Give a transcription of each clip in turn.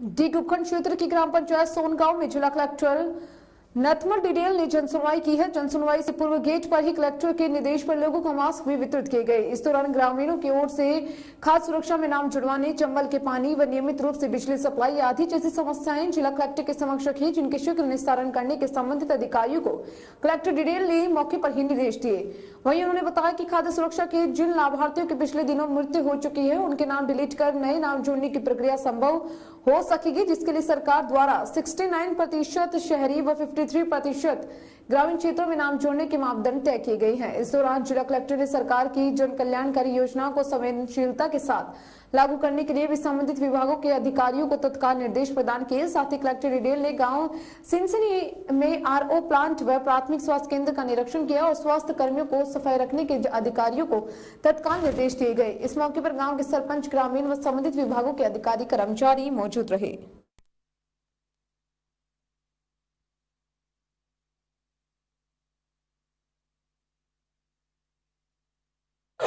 D कुखंड क्षेत्र की ग्राम पंचायत सोनगांव में जिला कलेक्टर नथमल डिडेल ने जनसुनवाई की है। जनसुनवाई से पूर्व गेट पर ही कलेक्टर के निर्देश पर लोगों को मास्क भी वितरित किए गए। इस दौरान ग्रामीणों की ओर से खाद्य सुरक्षा में नाम जुड़वाने, चंबल के पानी व नियमित रूप से बिजली सप्लाई आदि जैसी समस्याएँ जिला कलेक्टर के समक्ष रखी, जिनके शीघ्र निस्तारण करने के संबंधित अधिकारियों को कलेक्टर डिडेल ने मौके पर ही निर्देश दिए। वहीं उन्होंने बताया की खाद्य सुरक्षा के जिन लाभार्थियों की पिछले दिनों मृत्यु हो चुकी है, उनके नाम डिलीट कर नए नाम जोड़ने की प्रक्रिया संभव हो सकेगी, जिसके लिए सरकार द्वारा 69 प्रतिशत शहरी व 53 प्रतिशत ग्रामीण क्षेत्रों में नाम जोड़ने के मापदंड तय किए गए हैं। इस दौरान जिला कलेक्टर ने सरकार की जन कल्याणकारी योजनाओं को संवेदनशीलता के साथ लागू करने के लिए भी संबंधित विभागों के अधिकारियों को तत्काल निर्देश प्रदान किए। साथ ही कलेक्टर डिडेल ने गाँव सिंसनी में आरओ प्लांट व प्राथमिक स्वास्थ्य केंद्र का निरीक्षण किया और स्वास्थ्य कर्मियों को सफ़ाई रखने के अधिकारियों को तत्काल निर्देश दिए गए। इस मौके पर गाँव के सरपंच, ग्रामीण व संबंधित विभागों के अधिकारी कर्मचारी मौजूद रहे।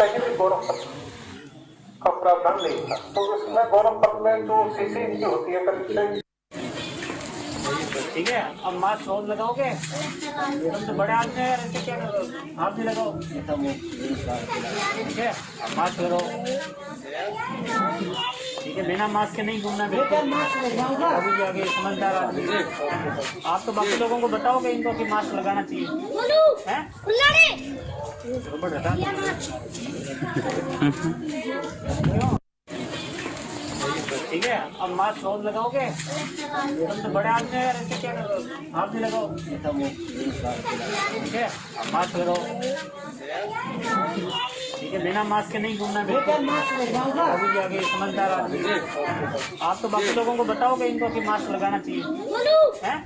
चाहिए गौरव पत्र का प्रावधान नहीं था तो उसमें गौरव पत्र में जो सीसी इनकी होती है करीब ठीक है अब मास्क रोज लगाओगे? तुम तो बड़े आदमी है यार ऐसे क्या करो आप भी लगाओ। ठीक है अब मास्क करो ठीक है बिना मास्क के नहीं घूमना बिल्कुल। अभी आगे समझदार आदमी आप तो बाकी लोगों को बताओगे इनको कि मास्क लगाना चाहिए। हैं? ठीक है अब मास्क रोज लगाओगे? तुम तो बड़े आदमी है यार ऐसे क्या करो आप भी लगाओ। ठीक है अब मास्क करो ठीक है बिना मास्क के नहीं घूमना बिल्कुल। आगे समझदार आदमी आप तो बाकी लोगों को बताओगे इनको कि मास्क लगाना चाहिए। हैं?